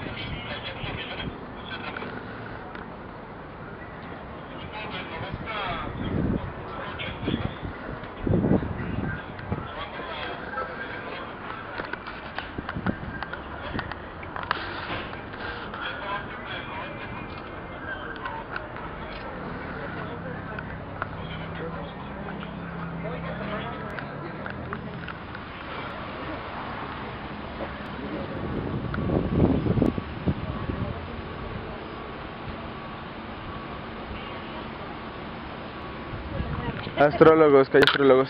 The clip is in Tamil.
Thank you. Astrólogos, que astrólogos.